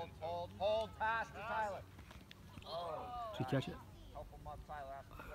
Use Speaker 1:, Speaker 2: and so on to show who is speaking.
Speaker 1: Hold, hold, hold, pass to Tyler. Oh,
Speaker 2: Did you catch it?
Speaker 1: help him up, Tyler. After.